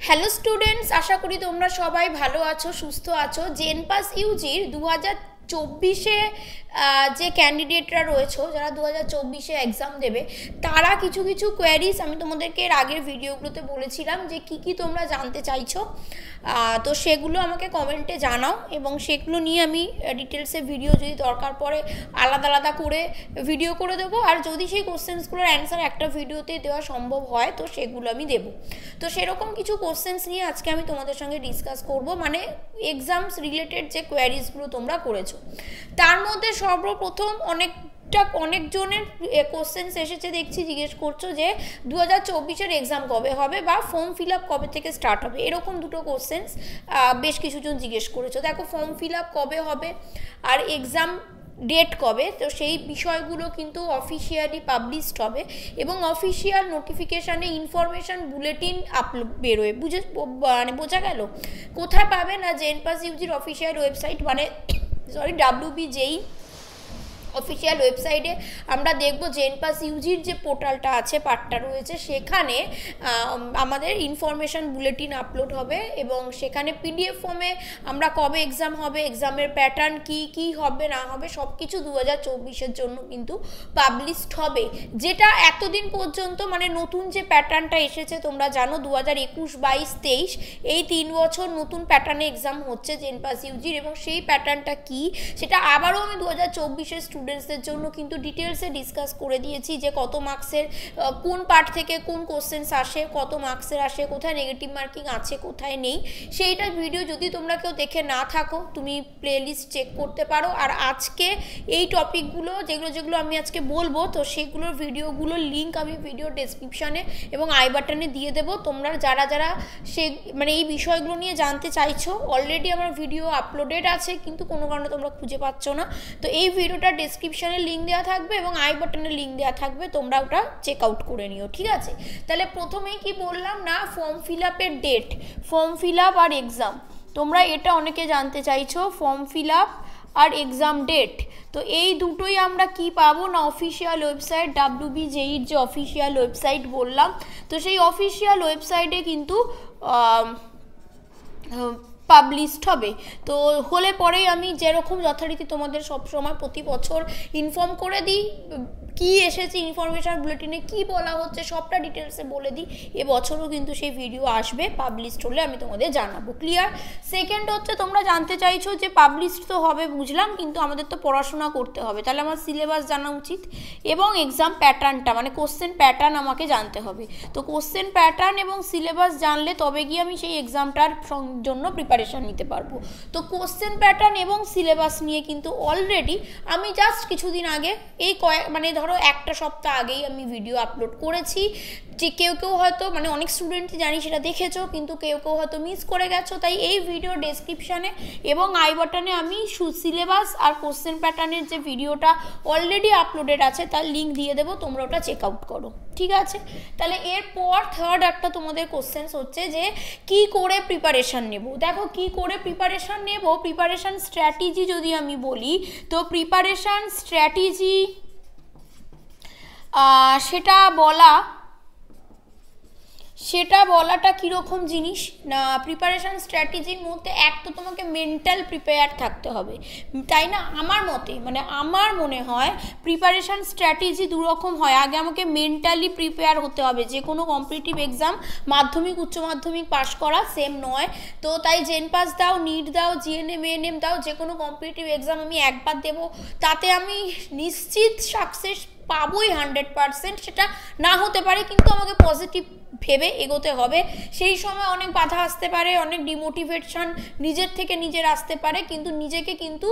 Hello students আশা করি তোমরা সবাই ভালো আছো সুস্থ আছো। জেনপাস ইউজির দু হাজার চব্বিশে যে ক্যান্ডিডেটরা রয়েছে যারা দু হাজার চব্বিশে এক্সাম দেবে, তারা কিছু কিছু কোয়ারিজ আমি তোমাদেরকে এর আগের ভিডিওগুলোতে বলেছিলাম যে কি কি তোমরা জানতে চাইছো। তো সেগুলো আমাকে কমেন্টে জানাও এবং সেগুলো নিয়ে আমি ডিটেলসে ভিডিও যদি দরকার পড়ে, আলাদা আলাদা করে ভিডিও করে দেবো। আর যদি সেই কোশ্চেন্সগুলোর অ্যান্সার একটা ভিডিওতে দেওয়া সম্ভব হয়, তো সেগুলো আমি দেব। তো সেরকম কিছু কোশ্চেন্স নিয়ে আজকে আমি তোমাদের সঙ্গে ডিসকাস করব। মানে এক্সামস রিলেটেড যে কোয়ারিজগুলো তোমরা করেছ। তার মধ্যে সর্বপ্রথম অনেক অনেকজনের কোশ্চেন্স এসেছে দেখছি, জিজ্ঞেস করছ যে দু হাজার চব্বিশের এক্সাম কবে হবে বা ফর্ম ফিল আপ কবে থেকে স্টার্ট হবে? এরকম দুটো কোশ্চেন্স বেশ কিছুজন জিজ্ঞেস করেছ। দেখো ফর্ম ফিল আপ কবে হবে আর এক্সাম ডেট কবে? তো সেই বিষয়গুলো কিন্তু অফিসিয়ালি পাবলিশড হবে এবং অফিসিয়াল নোটিফিকেশানে ইনফরমেশান বুলেটিন আপলোড বেরোয়। বুঝে মানে বোঝা গেল? কোথায় পাবে না? জেন পাস ইউজির অফিসিয়াল ওয়েবসাইট মানে সরি ডাব্লিউ বি যেই অফিসিয়াল ওয়েবসাইটে আমরা দেখব জেন পাস ইউজির যে পোর্টালটা আছে, পার্টটা রয়েছে, সেখানে আমাদের ইনফরমেশান বুলেটিন আপলোড হবে এবং সেখানে পিডিএফ ফর্মে আমরা কবে এক্সাম হবে এক্সামের প্যাটার্ন কি কি হবে, না হবে সব কিছু দু হাজার জন্য কিন্তু পাবলিশড হবে। যেটা এতদিন পর্যন্ত মানে নতুন যে প্যাটার্নটা এসেছে, তোমরা জানো দু হাজার একুশ, বাইশ, তেইশ, এই তিন বছর নতুন প্যাটার্নে এক্সাম হচ্ছে জেন পাস ইউজির এবং সেই প্যাটার্নটা কি, সেটা আবারও আমি দু হাজার চব্বিশের স্টুডেন্টসদের জন্য কিন্তু ডিটেলসে ডিসকাস করে দিয়েছি যে কত মার্কসের কোন পার্ট থেকে কোন কোশ্চেন্স আসে, কত মার্কসের আসে, কোথায় নেগেটিভ মার্কিং আছে, কোথায় নেই। সেইটার ভিডিও যদি তোমরা কেউ দেখে না থাকো, তুমি প্লেলিস্ট চেক করতে পারো। আর আজকে এই টপিকগুলো যেগুলো যেগুলো আমি আজকে বলব, তো সেগুলোর ভিডিওগুলোর লিঙ্ক আমি ভিডিও ডেসক্রিপশানে এবং আই বাটনে দিয়ে দেবো। তোমরা যারা যারা সে মানে এই বিষয়গুলো নিয়ে জানতে চাইছো অলরেডি আমার ভিডিও আপলোডেড আছে, কিন্তু কোনো কারণে তোমরা খুঁজে পাচ্ছ না। তো এই ভিডিওটা ডিসক্রিপশানে লিঙ্ক দেওয়া থাকবে এবং আই বাটনে লিঙ্ক দেওয়া থাকবে, তোমরা ওটা চেক আউট করে নিও, ঠিক আছে? তাহলে প্রথমেই কি বললাম না ফর্ম ফিল আপের ডেট ফর্ম ফিল আপ আর এক্সাম তোমরা এটা অনেকে জানতে চাইছো ফর্ম ফিল আপ আর এক্সাম ডেট তো এই দুটোই আমরা কি পাবো না অফিসিয়াল ওয়েবসাইট ডাব্লিউবি জেইর যে অফিসিয়াল ওয়েবসাইট বললাম, তো সেই অফিসিয়াল ওয়েবসাইটে কিন্তু পাবলিশড হবে। তো হলে পরেই আমি যেরকম যথারীতি তোমাদের সবসময় প্রতি বছর ইনফর্ম করে দিই। কি এসেছে ইনফরমেশান বুলেটিনে কি বলা হচ্ছে, সবটা ডিটেলসে বলে দিই। এবছরও কিন্তু সেই ভিডিও আসবে পাবলিশড হলে আমি তোমাদের জানাব ক্লিয়ার সেকেন্ড হচ্ছে, তোমরা জানতে চাইছো যে পাবলিশড তো হবে, বুঝলাম, কিন্তু আমাদের তো পড়াশোনা করতে হবে। তাহলে আমার সিলেবাস জানা উচিত। এবং এক্সাম প্যাটার্নটা মানে কোশ্চেন প্যাটার্ন আমাকে জানতে হবে। তো কোশ্চেন প্যাটার্ন এবং সিলেবাস জানলে তবে গিয়ে আমি সেই এক্সামটার জন্য প্রিপারেশান নিতে পারব। তো কোশ্চেন প্যাটার্ন এবং সিলেবাস নিয়ে কিন্তু অলরেডি আমি জাস্ট কিছুদিন আগে এই কয়েক মানে ধরো ধরো একটা সপ্তাহ আগেই আমি ভিডিও আপলোড করেছি। যে কেউ কেউ হয়তো মানে অনেক স্টুডেন্টই জানি সেটা দেখেছ, কিন্তু কেউ কেউ হয়তো মিস করে গেছো। তাই এই ভিডিও ডেসক্রিপশানে এবং আই বাটনে আমি সিলেবাস আর কোশ্চেন প্যাটার্নের যে ভিডিওটা অলরেডি আপলোডেড আছে, তার লিঙ্ক দিয়ে দেবো, তোমরা ওটা চেক আউট করো। ঠিক আছে? তাহলে এরপর থার্ড একটা তোমাদের কোশ্চেন্স হচ্ছে যে, কি করে প্রিপারেশান নেব? দেখো কি করে প্রিপারেশান নেব? প্রিপারেশান স্ট্র্যাটেজি যদি আমি বলি, তো প্রিপারেশান স্ট্র্যাটেজি সেটা বলা, সেটা বলাটা কীরকম জিনিস? না প্রিপারেশান স্ট্র্যাটেজির মধ্যে এক তো তোমাকে মেন্টাল প্রিপেয়ার থাকতে হবে। তাই না? আমার মতে মানে আমার মনে হয় প্রিপারেশান স্ট্র্যাটেজি দুরকম হয়। আগে আমাকে মেন্টালি প্রিপেয়ার হতে হবে। যে কোনো কম্পিটিটিভ এক্সাম মাধ্যমিক, উচ্চ মাধ্যমিক পাশ করা সেম নয়। তো তাই জেন পাস দাও নিট দাও জিএনএম এএনএম দাও, যে কোনো কম্পিটিটিভ এক্সাম আমি একবার দেবো। তাতে আমি নিশ্চিত সাকসেস পাবোই হান্ড্রেড পারসেন্ট সেটা না হতে পারে কিন্তু আমাকে পজিটিভ ভেবে এগোতে হবে। সেই সময় অনেক বাধা আসতে পারে, অনেক ডিমোটিভেশন নিজের থেকে নিজের আসতে পারে, কিন্তু নিজেকে কিন্তু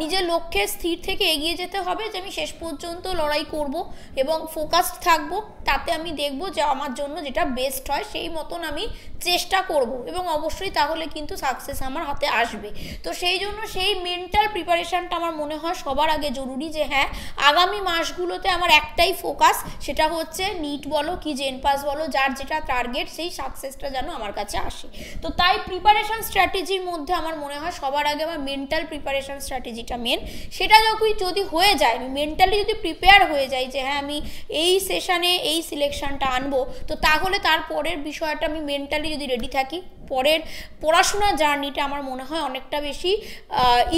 নিজের লক্ষ্যে স্থির থেকে এগিয়ে যেতে হবে যে আমি শেষ পর্যন্ত লড়াই করব এবং ফোকাসড থাকব। তাতে আমি দেখব যে আমার জন্য যেটা বেস্ট হয় সেই মতন আমি চেষ্টা করব এবং অবশ্যই তাহলে কিন্তু সাকসেস আমার হাতে আসবে। তো সেই জন্য সেই মেন্টাল প্রিপারেশানটা আমার মনে হয় সবার আগে জরুরি যে হ্যাঁ আগামী মাসগুলোতে আমার একটাই ফোকাস সেটা হচ্ছে নিট বলো কি জেন পাস বলো যা যার যেটা টার্গেট সেই সাকসেসটা যেন আমার কাছে আসে। তো তাই প্রিপারেশন স্ট্র্যাটেজির মধ্যে আমার মনে হয় সবার আগে আমার মেন্টাল প্রিপারেশন স্ট্র্যাটেজিটা মেন সেটা যখন যদি হয়ে যায়, আমি মেন্টালি যদি প্রিপেয়ার হয়ে যাই যে হ্যাঁ আমি এই সেশানে এই সিলেকশনটা আনব, তো তাহলে তারপরের বিষয়টা আমি মেন্টালি যদি রেডি থাকি, পরের পড়াশোনার জার্নিটা আমার মনে হয় অনেকটা বেশি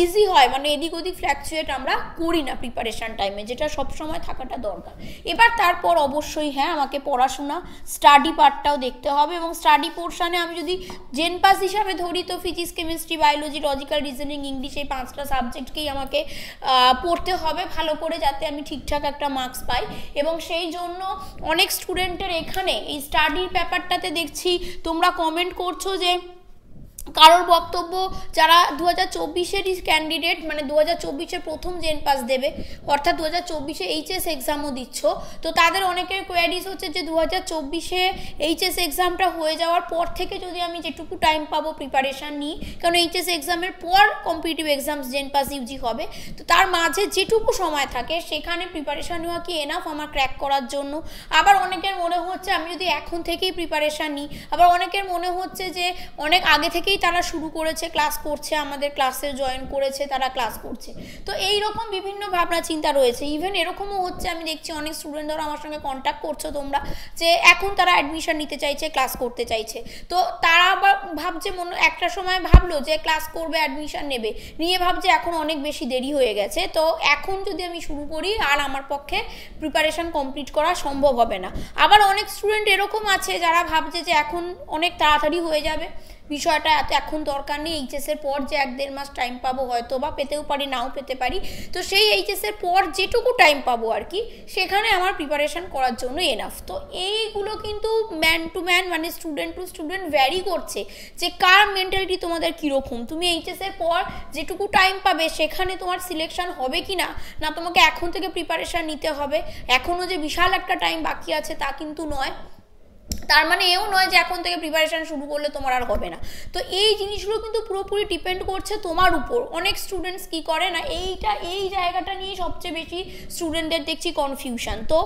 ইজি হয়। মানে এদিক ওদিক ফ্ল্যাকচুয়েট আমরা করি না প্রিপারেশান টাইমে যেটা সব সময় থাকাটা দরকার। এবার তারপর অবশ্যই হ্যাঁ আমাকে পড়াশোনা স্টাডি পার্টটাও দেখতে হবে এবং স্টাডি পোর্শানে আমি যদি জেন পাস হিসাবে ধরি তো physics chemistry biology logical reasoning English এই পাঁচটা সাবজেক্টকেই আমাকে পড়তে হবে ভালো করে যাতে আমি ঠিকঠাক একটা মার্কস পাই। এবং সেই জন্য অনেক স্টুডেন্টের এখানে এই স্টাডির ব্যাপারটাতে দেখছি তোমরা কমেন্ট করছ যে কারোর বক্তব্য যারা দু হাজার চব্বিশেরই ক্যান্ডিডেট মানে দু হাজার চব্বিশের প্রথম জেন পাস দেবে, অর্থাৎ দু হাজার চব্বিশে এইচএস এক্সামও দিচ্ছ, তো তাদের অনেকের কোয়ারিজ হচ্ছে যে দু হাজার চব্বিশে এইচএস এক্সামটা হয়ে যাওয়ার পর থেকে যদি আমি যেটুকু টাইম পাবো প্রিপারেশান নিই, কারণ এইচএস এক্সামের পর competitive exams JENPAS UG হবে, তো তার মাঝে যেটুকু সময় থাকে সেখানে প্রিপারেশান নেওয়া কি এনাফ আমার ক্র্যাক করার জন্য? আবার অনেকের মনে হচ্ছে আমি যদি এখন থেকেই প্রিপারেশান নিই, আবার অনেকের মনে হচ্ছে যে অনেক আগে থেকেই থেকেই তারা শুরু করেছে ক্লাস করছে, আমাদের ক্লাসে জয়েন করেছে, তারা ক্লাস করছে। তো এই রকম বিভিন্ন ভাবনা, চিন্তা রয়েছে। ইভেন এরকমও হচ্ছে, আমি দেখছি অনেক স্টুডেন্ট ধরো আমার সঙ্গে কন্ট্যাক্ট করছ তোমরা, যে এখন তারা অ্যাডমিশন নিতে চাইছে ক্লাস করতে চাইছে। তো তারা আবার ভাবছে, মনে, একটা সময় ভাবলো যে ক্লাস করবে অ্যাডমিশন নেবে। নিয়ে ভাবছে, এখন অনেক বেশি দেরি হয়ে গেছে। তো এখন যদি আমি শুরু করি, আর আমার পক্ষে প্রিপারেশন কমপ্লিট করা সম্ভব হবে না। আবার অনেক স্টুডেন্ট এরকম আছে, যারা ভাবছে যে এখন অনেক তাড়াতাড়ি হয়ে যাবে। বিষয়টা এত এখন দরকার নেই এইচএসের পর যে এক দেড় মাস টাইম পাবো হয়তো বা পেতেও পারি, নাও পেতে পারি। তো সেই এইচএসের পর যেটুকু টাইম পাবো আর কি, সেখানে আমার প্রিপারেশান করার জন্য এনাফ তো এইগুলো কিন্তু ম্যান টু ম্যান মানে স্টুডেন্ট টু স্টুডেন্ট ভ্যারি করছে যে কার মেন্টালিটি তোমাদের কীরকম। তুমি এইচএসের পর যেটুকু টাইম পাবে, সেখানে তোমার সিলেকশন হবে কি না না তোমাকে এখন থেকে প্রিপারেশান নিতে হবে। এখনও যে বিশাল একটা টাইম বাকি আছে তা কিন্তু নয়। তার মানে এও নয় যে এখন থেকে প্রিপারেশান শুরু করলে তোমার আর হবে না। তো এই জিনিসগুলো কিন্তু পুরোপুরি ডিপেন্ড করছে তোমার উপর। অনেক স্টুডেন্টস কি করে না, এইটা, এই জায়গাটা নিয়ে সবচেয়ে বেশি স্টুডেন্টদের দেখছি কনফিউশন তো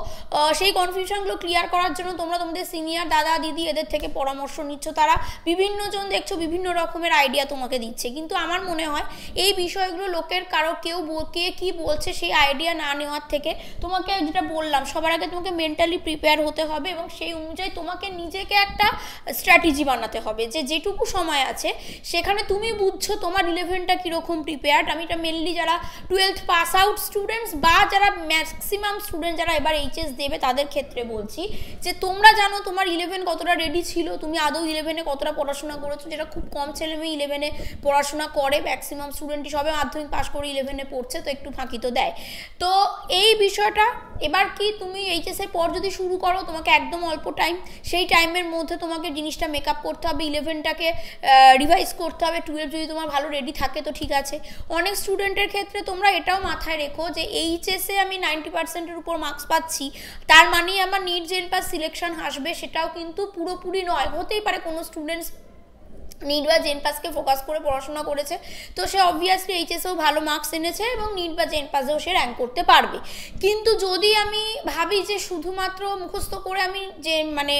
সেই কনফিউশনগুলো ক্লিয়ার করার জন্য তোমরা তোমাদের সিনিয়র দাদা, দিদি এদের থেকে পরামর্শ নিচ্ছ। তারা বিভিন্ন জন দেখছ বিভিন্ন রকমের আইডিয়া তোমাকে দিচ্ছে। কিন্তু আমার মনে হয় এই বিষয়গুলো লোকের কারও কেউ কে কি বলছে সেই আইডিয়া না নেওয়ার থেকে তোমাকে যেটা বললাম, সবার আগে তোমাকে মেন্টালি প্রিপেয়ার হতে হবে এবং সেই অনুযায়ী তোমাকে নিজেকে একটা স্ট্র্যাটেজি বানাতে হবে যে যেটুকু সময় আছে, সেখানে তুমি বুঝছ তোমার ইলেভেনটা কীরকম প্রিপেয়ার্ড আমি এটা মেনলি যারা টুয়েলথ পাস আউট স্টুডেন্টস বা যারা ম্যাক্সিমাম স্টুডেন্ট যারা এবার এইচএস দেবে, তাদের ক্ষেত্রে বলছি যে তোমরা জানো তোমার ইলেভেন কতটা রেডি ছিল, তুমি আদৌ ইলেভেনে কতটা পড়াশোনা করেছ, যেটা খুব কম ছেলে মেয়ে ইলেভেনে পড়াশোনা করে ম্যাক্সিমাম স্টুডেন্টই সবে মাধ্যমিক পাস করে ইলেভেনে পড়ছে, তো একটু ফাঁকি তো দেয়। তো এই বিষয়টা, এবার কি তুমি এইচএসের পর যদি শুরু করো, তোমাকে একদম অল্প টাইম সেই টাইমের মধ্যে তোমাকে জিনিসটা মেকআপ করতে হবে ইলেভেনটাকে রিভাইজ করতে হবে টুয়েলভ যদি তোমার ভালো রেডি থাকে তো ঠিক আছে। অনেক স্টুডেন্টের ক্ষেত্রে তোমরা এটাও মাথায় রেখো যে এইচএসে আমি নাইনটি পার্সেন্টের উপর মার্কস পাচ্ছি। তার মানেই আমার নিট জেন পাস সিলেকশন আসবে, সেটাও কিন্তু পুরোপুরি নয়, হতেই পারে কোনো স্টুডেন্টস নিট বা জেন পাসকে ফোকাস করে পড়াশোনা করেছে। তো সে অবভিয়াসলি এইচএসেও ভালো মার্কস এনেছে এবং নিট বা জেন পাসেও সে র্যাঙ্ক করতে পারবে। কিন্তু যদি আমি ভাবি যে শুধুমাত্র মুখস্থ করে আমি যে মানে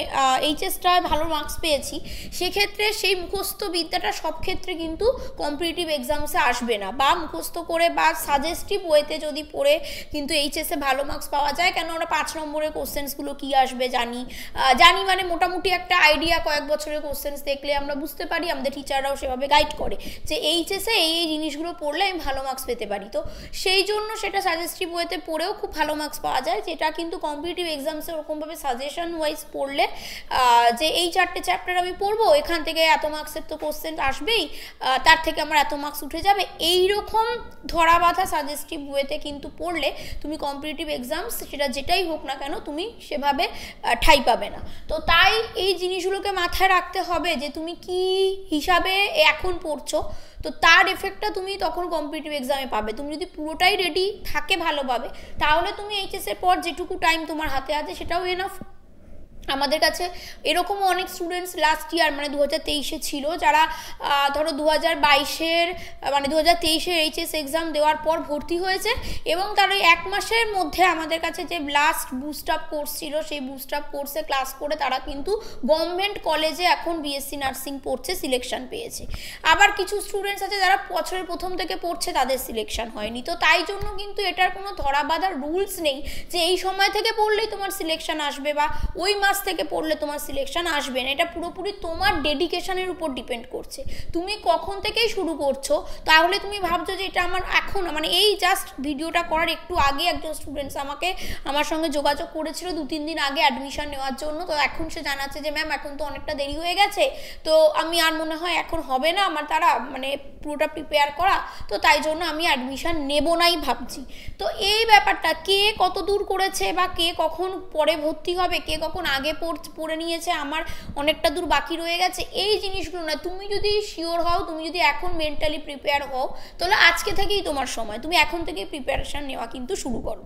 এইচএসটায় ভালো মার্কস পেয়েছি, সেক্ষেত্রে সেই মুখস্থ বিদ্যাটা সব ক্ষেত্রে কিন্তু কম্পিটিটিভ এক্সামসে আসবে না। বা মুখস্থ করে বা সাজেস্টিভ ওয়েতে যদি পড়ে কিন্তু এইচএসে ভালো মার্কস পাওয়া যায় কেন ওরা পাঁচ নম্বরের কোশ্চেন্সগুলো কী আসবে জানি। জানি মানে মোটামুটি একটা আইডিয়া কয়েক বছরের কোশ্চেন্স দেখলে আমরা বুঝতে পারি। আমাদের টিচাররাও সেভাবে গাইড করে যে এইচএসে এই এই জিনিসগুলো পড়লে আমি ভালো মার্কস পেতে পারি। তো সেই জন্য সেটা সাজেস্টিভ ওয়েতে পড়েও খুব ভালো মার্কস পাওয়া যায়, যেটা কিন্তু কম্পিটিটিভ এক্সামসে ওরকমভাবে সাজেশন ওয়াইজ পড়লে যে এই চারটে চ্যাপ্টার আমি পড়ব, এখান থেকে এত মার্কসের তো কোশ্চেন আসবেই তার থেকে আমার এত মার্কস উঠে যাবে। এই রকম ধরা বাঁধা সাজেস্টিভ ওয়েতে কিন্তু পড়লে তুমি কম্পিটিটিভ এক্সামস সেটা যেটাই হোক না কেন, তুমি সেভাবে ঠাই পাবে না। তো তাই এই জিনিসগুলোকে মাথায় রাখতে হবে যে তুমি কি হিসাবে এখন পড়ছো, তো তার এফেক্টটা তুমি তখন কম্পিটিটিভ এক্সামে পাবে। তুমি যদি পুরোটাই রেডি থাকে ভালোভাবে, তাহলে তুমি এইচএসের পর যেটুকু টাইম তোমার হাতে আছে, সেটাও এনাফ আমাদের কাছে এরকমও অনেক স্টুডেন্টস লাস্ট ইয়ার মানে দু হাজার তেইশে ছিল, যারা ধরো দু হাজার বাইশের মানে দু হাজার তেইশের এইচএস এক্সাম দেওয়ার পর ভর্তি হয়েছে এবং তার ওই এক মাসের মধ্যে আমাদের কাছে যে লাস্ট বুস্ট আপ কোর্স ছিল, সেই বুস্ট আপ কোর্সে ক্লাস করে তারা কিন্তু গভর্নমেন্ট কলেজে এখন বিএসসি নার্সিং পড়ছে সিলেকশন পেয়েছে। আবার কিছু স্টুডেন্টস আছে যারা বছরের প্রথম থেকে পড়ছে, তাদের সিলেকশন হয়নি। তো তাই জন্য কিন্তু এটার কোনো ধরা বাঁধার রুলস নেই যে এই সময় থেকে পড়লেই তোমার সিলেকশন আসবে বা ওই মাস থেকে পড়লে তোমার সিলেকশন আসবে না। এটা পুরোপুরি তোমার ডেডিকেশনের উপর ডিপেন্ড করছে। তুমি কখন থেকেই শুরু করছ, তাহলে তুমি ভাবছ যে এটা আমার এখন মানে এই জাস্ট ভিডিওটা করার একটু আগে একজন স্টুডেন্টস আমাকে আমার সঙ্গে যোগাযোগ করেছিল দু, তিন দিন আগে অ্যাডমিশন নেওয়ার জন্য। তো এখন সে জানাচ্ছে যে ম্যাম এখন তো অনেকটা দেরি হয়ে গেছে। তো আমি আর মনে হয় এখন হবে না আমার তারা মানে পুরোটা প্রিপেয়ার করা। তো তাই জন্য আমি অ্যাডমিশন নেব নাই ভাবছি। তো এই ব্যাপারটা, কে কত দূর করেছে বা কে কখন পরে ভর্তি হবে, কে কখন আগে পড়ে নিয়েছে, আমার অনেকটা দূর বাকি রয়ে গেছে। এই জিনিসগুলো না, তুমি যদি শিওর হও, তুমি যদি এখন মেন্টালি প্রিপেয়ার হও, তাহলে আজকে থেকেই তোমার সময়। তুমি এখন থেকেই প্রিপারেশান নেওয়া কিন্তু শুরু করো।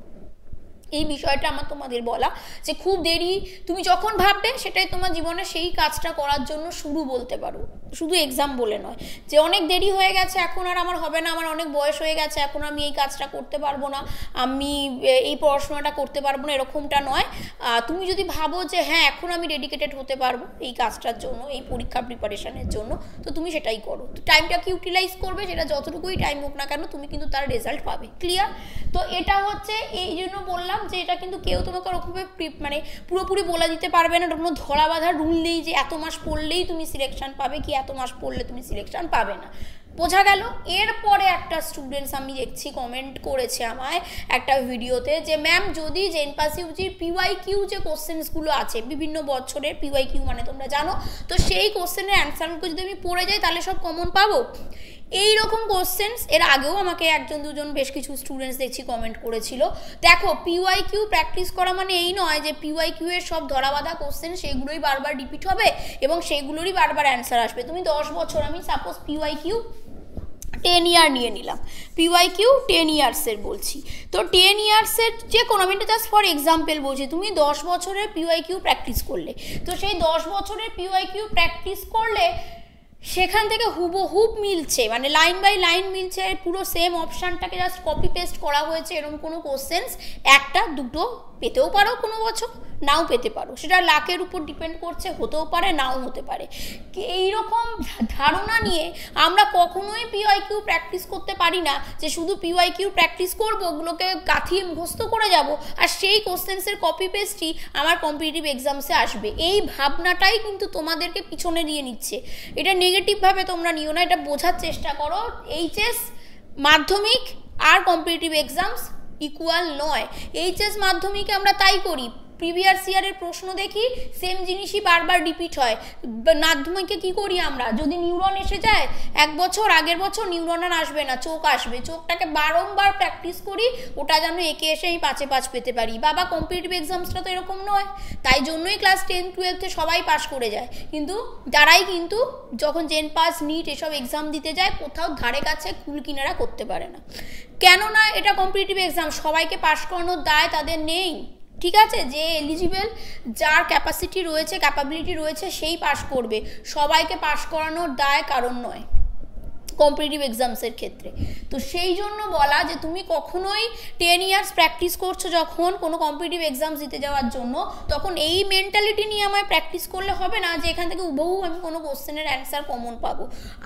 এই বিষয়টা আমার তোমাদের বলা যে খুব দেরি, তুমি যখন ভাববে সেটাই তোমার জীবনে সেই কাজটা করার জন্য শুরু বলতে পারো। শুধু এক্সাম বলে নয়। যে অনেক দেরি হয়ে গেছে, এখন আর আমার হবে না, আমার অনেক বয়স হয়ে গেছে, এখন আমি এই কাজটা করতে পারব না, আমি এই পড়াশোনাটা করতে পারব না, এরকমটা নয়। তুমি যদি ভাবো যে হ্যাঁ এখন আমি ডেডিকেটেড হতে পারব এই কাজটার জন্য, এই পরীক্ষা প্রিপারেশনের জন্য, তো তুমি সেটাই করো। তো টাইমটাকে ইউটিলাইজ করবে? সেটা যতটুকুই টাইম হোক না কেন, তুমি কিন্তু তার রেজাল্ট পাবে। ক্লিয়ার তো এটা হচ্ছে, এই জন্য বললাম যে এটা কিন্তু কেউ তোমাকে ওরকমভাবে মানে পুরোপুরি বলে দিতে পারবে না কোনো ধরা বাঁধা রুল নেই যে এত মাস পড়লেই তুমি সিলেকশন পাবে কি এত মাস পড়লে তুমি সিলেকশন পাবে না। বোঝা গেল? এরপরে একটা স্টুডেন্টস আমি দেখছি কমেন্ট করেছে আমায় একটা ভিডিওতে যে ম্যাম যদি জেনপাস ইউজির পিওয়াই কিউ যে কোশ্চেন্সগুলো আছে, বিভিন্ন বছরের পিওয়াই কিউ মানে তোমরা জানো, তো সেই কোশ্চেনের অ্যান্সারগুলো যদি আমি পড়ে যাই, তাহলে সব কমন পাবো? এই রকম কোশ্চেন্স এর আগেও আমাকে একজন দুজন বেশ কিছু স্টুডেন্টস দেখছি কমেন্ট করেছিল। দেখো পিওয়াই কিউ প্র্যাকটিস করা মানে এই নয় যে পিওয়াই কিউ এর সব ধরাবাধা কোশ্চেন সেগুলোই বারবার রিপিট হবে এবং সেগুলোরই বারবার অ্যান্সার আসবে। তুমি দশ বছর, আমি suppose PY Q ten year নিয়ে নিলাম। পিওয়াই কিউ টেন ইয়ার্সের বলছি। তো টেন ইয়ার্সের যে কোনো, আমি এটা জাস্ট ফর এক্সাম্পল বলছি, তুমি দশ বছরের পিওয়াই কিউ প্র্যাকটিস করলে। তো সেই দশ বছরের পিওয়াই কিউ প্র্যাকটিস করলে সেখান থেকে হুবহুব মিলছে মানে লাইন বাই লাইন মিলছে, পুরো সেম অপশানটাকে জাস্ট কপি পেস্ট করা হয়েছে, এরকম কোনো কোশ্চেন্স একটা, দুটো পেতেও পারো কোনো বছর, নাও পেতে পারো। সেটা লাকের উপর ডিপেন্ড করছে, হতেও পারে, নাও হতে পারে। এইরকম ধারণা নিয়ে আমরা কখনোই পিওয়াই কিউ প্র্যাকটিস করতে পারি না যে শুধু পিওয়াই কিউ প্র্যাকটিস করব, ওগুলোকে গাঁথিয়ে মুখস্থ করে যাব, আর সেই কোশ্চেন্সের কপি পেস্টই আমার কম্পিটিটিভ এক্সামসে আসবে। এই ভাবনাটাই কিন্তু তোমাদেরকে পিছনে দিয়ে নিচ্ছে। এটা নেগেটিভভাবে তোমরা নিও না, এটা বোঝার চেষ্টা করো। এইচএস মাধ্যমিক আর কম্পিটিটিভ এক্সামস ইকুয়াল নয়। এইচএস মাধ্যমিকে আমরা তাই করি। প্রিভিয়াস ইয়ারের প্রশ্ন দেখি সেম জিনিসই বারবার রিপিট হয়। মাধ্যমিকে কি করি আমরা? যদি নিউরন এসে যায়, এক বছর, আগের বছর নিউরন আর আসবে না, চোখ আসবে। চোখটাকে বারংবার প্র্যাকটিস করি, ওটা যেন একে এসে আমি পাঁচে পাঁচ পেতে পারি। বাবা কম্পিটিটিভ এক্সামসটা তো এরকম নয়। তাই জন্যই ক্লাস টেন টুয়েলভে সবাই পাস করে যায়। কিন্তু যারাই কিন্তু যখন জেন পাস নিট এসব এক্সাম দিতে যায়, কোথাও ধারে কাছে কুল কিনারা করতে পারে না। কেননা এটা কম্পিটিটিভ এক্সাম সবাইকে পাশ করানোর দায় তাদের নেই। ঠিক আছে? যে এলিজিবেল যার ক্যাপাসিটি রয়েছে ক্যাপাবিলিটি রয়েছে, সেই পাশ করবে। সবাইকে পাশ করানোর দায় কারণ নয় কম্পিটিটিভ এক্সামসের ক্ষেত্রে। তো সেই জন্য বলা যে তুমি কখনোই টেন ইয়ার্স প্র্যাকটিস করছ যখন কোনো কম্পিটিটিভ এক্সামস দিতে যাওয়ার জন্য, তখন এই মেন্টালিটি নিয়ে আমায় প্র্যাকটিস করলে হবে না যে এখান থেকে উবহু আমি কোনো কোশ্চেনের অ্যান্সার কমন পাবো।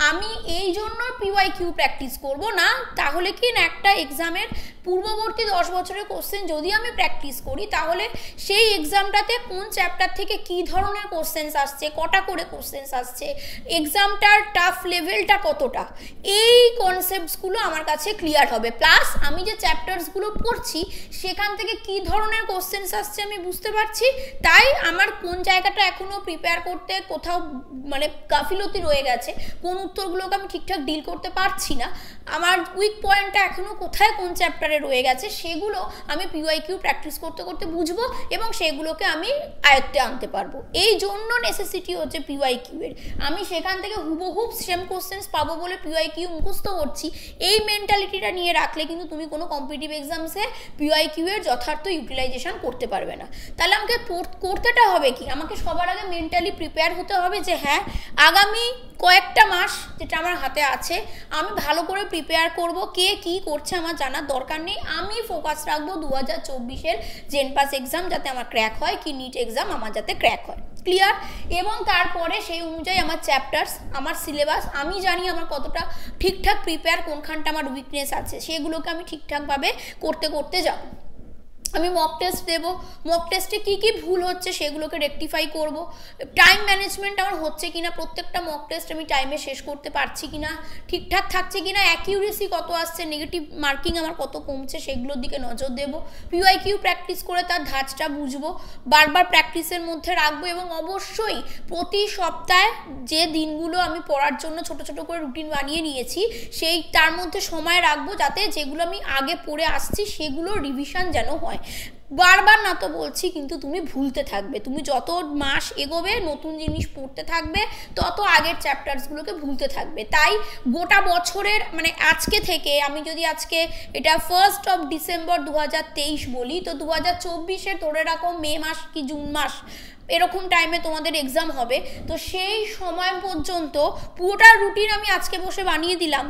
আমি এই জন্য পিওয়াই কিউ প্র্যাকটিস করব না, তাহলে কি না একটা এক্সামের পূর্ববর্তী দশ বছরের কোশ্চেন যদি আমি প্র্যাকটিস করি, তাহলে সেই এক্সামটাতে কোন চ্যাপ্টার থেকে কি ধরনের কোশ্চেন্স আসছে, কটা করে কোশ্চেন্স আসছে এক্সামটার টাফ লেভেলটা কতটা, এই কনসেপ্টসগুলো আমার কাছে ক্লিয়ার হবে। প্লাস আমি যে চ্যাপ্টার্সগুলো পড়ছি, সেখান থেকে কি ধরনের কোশ্চেন্স আসছে আমি বুঝতে পারছি। তাই আমার কোন জায়গাটা এখনও প্রিপেয়ার করতে কোথাও মানে গাফিলতি রয়ে গেছে, কোন উত্তরগুলোকে আমি ঠিকঠাক ডিল করতে পারছি না। আমার উইক পয়েন্টটা এখনও কোথায় কোন চ্যাপ্টারে রয়ে গেছে, সেগুলো আমি পিওয়াই কিউ প্র্যাকটিস করতে করতে বুঝব এবং সেগুলোকে আমি আয়ত্তে আনতে পারব। এই জন্য নেসেসিটি হচ্ছে পিওয়াই কিউ এর। আমি সেখান থেকে হুবহুব সেম কোশ্চেন্স পাবো বলে পিওয়াই কিউ মুখস্থ করছি। এই মেন্টালিটিটা নিয়ে রাখলে কিন্তু তুমি কোনো কম্পিটিটিভ এক্সামসে পিওয়াই কিউ এর যথার্থ ইউটিলাইজেশন করতে পারবে না। তাহলে আমাকে করতেটা হবে কি? আমাকে সবার আগে মেন্টালি প্রিপেয়ার হতে হবে যে হ্যাঁ আগামী কয়েকটা মাস যেটা আমার হাতে আছে, আমি ভালো করে প্রিপেয়ার করব, কে কি করছে আমার জানার দরকার নেই আমি ফোকাস রাখব দু হাজার চব্বিশের জেন পাস এক্সাম যাতে আমার ক্র্যাক হয়, কি নিট এক্সাম আমার যাতে ক্র্যাক হয়। ক্লিয়ার এবং তারপরে সেই অনুযায়ী আমার চ্যাপ্টার্স আমার সিলেবাস আমি জানি আমার কতটা ঠিকঠাক প্রিপেয়ার কোনখানটা আমার উইকনেস আছে, সেগুলোকে আমি ঠিকঠাকভাবে করতে করতে যাব। আমি মক টেস্ট দেবো। মক টেস্টে কী কী ভুল হচ্ছে সেগুলোকে রেকটিফাই করব। টাইম ম্যানেজমেন্ট আমার হচ্ছে কিনা, প্রত্যেকটা মক টেস্ট আমি টাইমে শেষ করতে পারছি কিনা, ঠিকঠাক থাকছে কিনা অ্যাকিউরেসি কত আসছে নেগেটিভ মার্কিং আমার কত কমছে সেগুলোর দিকে নজর দেবো। পিওয়াই কিউ প্র্যাকটিস করে তার ধাঁচটা বুঝব। বারবার প্র্যাকটিসের মধ্যে রাখব এবং অবশ্যই প্রতি সপ্তাহে যে দিনগুলো আমি পড়ার জন্য ছোট ছোট করে রুটিন বানিয়ে নিয়েছি, সেই তার মধ্যে সময় রাখব যাতে যেগুলো আমি আগে পড়ে আসছি সেগুলো রিভিশন যেন হয়। বারবার না তো বলছি, কিন্তু তুমি ভুলতে থাকবে। তুমি যত মাস এগোবে, নতুন জিনিস পড়তে থাকবে, তত আগের চ্যাপ্টার্সগুলোকে ভুলতে থাকবে। তাই গোটা বছরের মানে আজকে থেকে, আমি যদি আজকে এটা ফার্স্ট অফ ডিসেম্বর দু হাজার তেইশ বলি, তো দু হাজার চব্বিশে ধরে রাখো মে মাস কি, জুন মাস। এরকম টাইমে তোমাদের এক্সাম হবে। তো সেই সময় পর্যন্ত পুরোটা রুটিন আমি আজকে বসে বানিয়ে দিলাম,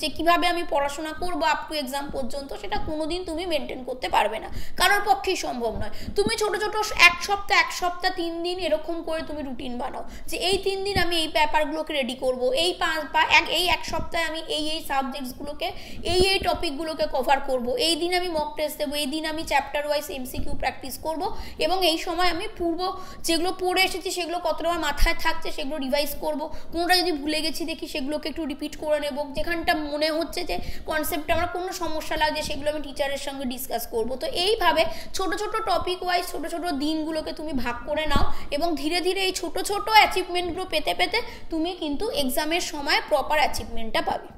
যে কীভাবে আমি পড়াশোনা করব আপ টু এক্সাম পর্যন্ত, সেটা কোনোদিন তুমি মেনটেন করতে পারবে না। কারোর পক্ষেই সম্ভব নয়। তুমি ছোট ছোট এক সপ্তাহ এক সপ্তাহ, তিন দিন এরকম করে তুমি রুটিন বানাও, যে এই তিন দিন আমি এই পেপারগুলোকে রেডি করব, এই পাঁচ বা এক, এই এক সপ্তাহে আমি এই এই সাবজেক্টসগুলোকে এই এই টপিকগুলোকে কভার করব, এই দিন আমি মক টেস্ট দেবো, এই দিন আমি চ্যাপ্টার ওয়াইজ এমসিকিউ প্র্যাকটিস করব, এবং এই সময় আমি পূর্ব যেগুলো পড়ে এসেছি, সেগুলো কতটা আমার মাথায় থাকছে, সেগুলো রিভাইজ করব। কোনোটা যদি ভুলে গেছি দেখি, সেগুলোকে একটু রিপিট করে নেব। যেখানটা মনে হচ্ছে যে কনসেপ্টটা আমার কোনো সমস্যা লাগছে, সেগুলো আমি টিচারের সঙ্গে ডিসকাস করব। তো এইভাবে ছোট ছোট টপিক ওয়াইজ ছোট ছোট দিনগুলোকে তুমি ভাগ করে নাও এবং ধীরে ধীরে এই ছোট ছোট অ্যাচিভমেন্টগুলো পেতে পেতে তুমি কিন্তু এক্সামের সময় প্রপার অ্যাচিভমেন্টটা পাবে।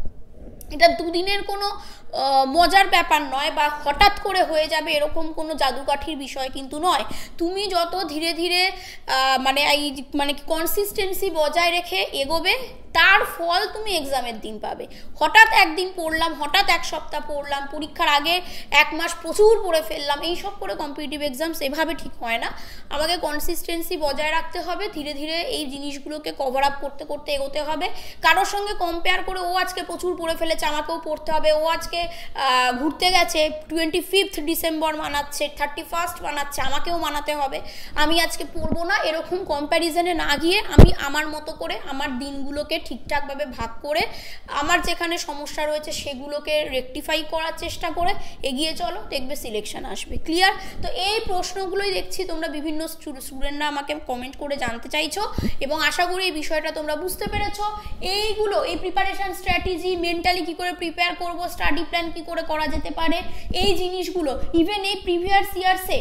এটা দুদিনের কোনো মজার ব্যাপার নয় বা হঠাৎ করে হয়ে যাবে এরকম কোনো জাদুকাঠির বিষয় কিন্তু নয়। তুমি যত ধীরে ধীরে মানে এই মানে কনসিস্টেন্সি বজায় রেখে এগোবে, তার ফল তুমি এক্সামের দিন পাবে। হঠাৎ একদিন পড়লাম, হঠাৎ এক সপ্তাহ পড়লাম, পরীক্ষার আগে এক মাস প্রচুর পড়ে ফেললাম এই সব করে কম্পিটিটিভ এক্সাম সেভাবে ঠিক হয় না। আমাকে কনসিস্টেন্সি বজায় রাখতে হবে, ধীরে ধীরে এই জিনিসগুলোকে কভার আপ করতে করতে এগোতে হবে। কারোর সঙ্গে কম্পেয়ার করে, ও আজকে প্রচুর পড়ে ফেলেছে, আমাকেও পড়তে হবে, ও আজকে ঘুরতে গেছে টোয়েন্টি ফিফথ ডিসেম্বর মানাচ্ছে থার্টি ফার্স্ট মানাচ্ছে, আমাকেও মানাতে হবে। আমি আজকে পড়ব না, এরকম কম্প্যারিজনে না গিয়ে আমি আমার মতো করে আমার দিনগুলোকে ঠিকঠাকভাবে ভাগ করে, আমার যেখানে সমস্যা রয়েছে সেগুলোকে রেকটিফাই করার চেষ্টা করে এগিয়ে চলো, দেখবে সিলেকশন আসবে। ক্লিয়ার তো এই প্রশ্নগুলোই দেখছি, তোমরা বিভিন্ন স্টুডেন্টরা আমাকে কমেন্ট করে জানতে চাইছো এবং আশা করি এই বিষয়টা তোমরা বুঝতে পেরেছ। এইগুলো, এই প্রিপারেশন স্ট্র্যাটেজি মেন্টালি কী করে প্রিপেয়ার করব স্টাডি প্ল্যান কী করে করা যেতে পারে? এই জিনিসগুলো ইভেন এই প্রিভিয়াস ইয়ার্সে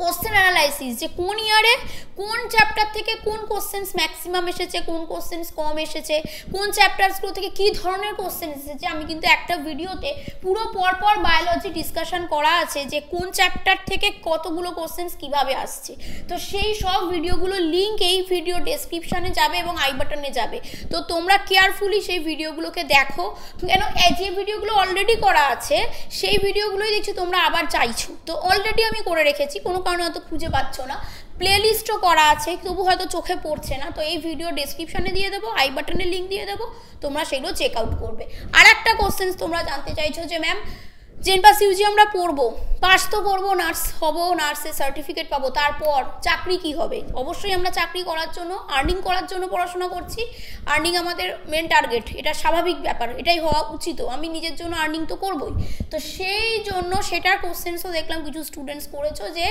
কোশ্চেন অ্যানালাইসিস যে কোন ইয়ারে কোন চ্যাপ্টার থেকে কোন কোশ্চেন্স ম্যাক্সিমাম এসেছে, কোন কোশ্চেন্স কম এসেছে, কোন চ্যাপ্টার্সগুলো থেকে কী ধরনের কোশ্চেন এসেছে, আমি কিন্তু একটা ভিডিওতে পুরো পরপর বায়োলজি ডিসকাশন করা আছে যে কোন চ্যাপ্টার থেকে কতগুলো কোশ্চেন্স কীভাবে আসছে। তো সেই সব ভিডিওগুলো লিঙ্ক এই ভিডিও ডেসক্রিপশানে যাবে এবং আই বাটনে যাবে। তো তোমরা কেয়ারফুলি সেই ভিডিওগুলোকে দেখো। কেন যে ভিডিওগুলো অলরেডি করা আছে, সেই ভিডিওগুলোই দেখছি তোমরা আবার চাইছো। তো অলরেডি আমি করে রেখেছি, কোনো কারণে হয়তো খুঁজে পাচ্ছ না। প্লেলিস্টও করা আছে, তবু হয়তো চোখে পড়ছে না। তো এই ভিডিও ডিসক্রিপশনে দিয়ে দেবো আই বাটনের লিঙ্ক দিয়ে দেবো, তোমরা সেগুলো চেক আউট করবে। আর একটা কোশ্চেন্স তোমরা জানতে চাইছো যে ম্যাম জেন পাস ইউজি আমরা পড়ব। পাস তো করব, নার্স হব, নার্সের সার্টিফিকেট পাবো। তারপর চাকরি কি হবে? অবশ্যই আমরা চাকরি করার জন্য আর্নিং করার জন্য পড়াশোনা করছি। আর্নিং আমাদের মেন টার্গেট এটা স্বাভাবিক ব্যাপার, এটাই হওয়া উচিত। আমি নিজের জন্য আর্নিং তো করবই। তো সেই জন্য সেটার কোশ্চেন্সও দেখলাম, কিছু স্টুডেন্টস করেছ যে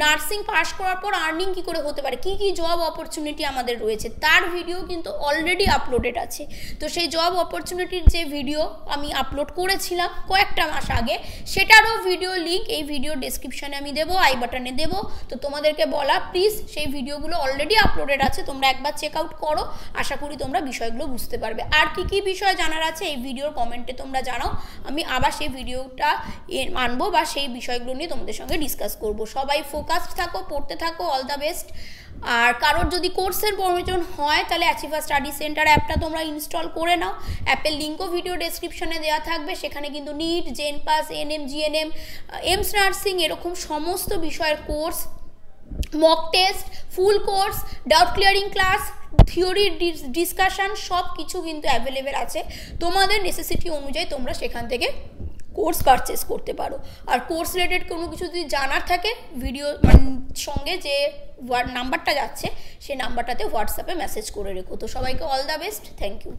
নার্সিং পাস করার পর আর্নিং কি করে হতে পারে? কি কি জব অপরচুনিটি আমাদের রয়েছে? তার ভিডিও কিন্তু অলরেডি আপলোডেড আছে। তো সেই জব অপরচুনিটির যে ভিডিও আমি আপলোড করেছিলাম কয়েকটা মাস আগে লাগে সেটারও ভিডিও লিঙ্ক এই ভিডিও ডেসক্রিপশানে আমি দেবো আই বাটনে দেবো। তো তোমাদেরকে বলা প্লিজ সেই ভিডিওগুলো অলরেডি আপলোডেড আছে, তোমরা একবার চেক আউট করো, আশা করি তোমরা বিষয়গুলো বুঝতে পারবে। আর কি কি বিষয় জানার আছে, এই ভিডিওর কমেন্টে তোমরা জানাও। আমি আবার সেই ভিডিওটা আনব বা সেই বিষয়গুলো নিয়ে তোমাদের সঙ্গে ডিসকাস করব। সবাই ফোকাসড থাকো, পড়তে থাকো অল দ্য বেস্ট আর কারোর যদি কোর্সের প্রয়োজন হয়, তাহলে অ্যাচিভা স্টাডি সেন্টার অ্যাপটা তোমরা ইনস্টল করে নাও। অ্যাপের লিঙ্কও ভিডিও ডেসক্রিপশনে দেওয়া থাকবে। সেখানে কিন্তু NEET JENPAS ANM GNM AIIMS nursing এরকম সমস্ত বিষয়ের course mock test full course doubt clearing class theory discussion সব কিছু কিন্তু অ্যাভেলেবেল আছে। তোমাদের নেসেসিটি অনুযায়ী তোমরা সেখান থেকে কোর্স পারচেস করতে পারো। আর কোর্স রিলেটেড কোনো কিছু যদি জানার থাকে ভিডিও মানে সঙ্গে যে নাম্বারটা যাচ্ছে সেই নাম্বারটাতে হোয়াটসঅ্যাপে মেসেজ করে রেখো। তো সবাইকে all the best thank you